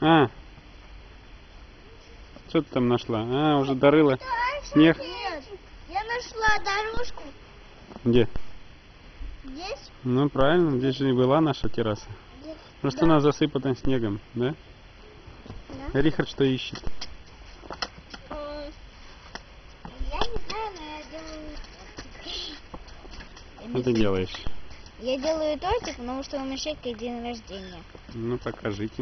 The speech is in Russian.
А. Что ты там нашла? А, уже дорыла снег. Нет, я нашла дорожку. Где? Здесь? Ну правильно, здесь же и была наша терраса. Здесь. Просто Да. она засыпана снегом, да? Да. Рихард что ищет? Я не знаю, но я делаю... Что ты делаешь? Я делаю тортик, потому что у Мишельки день рождения. Ну покажите.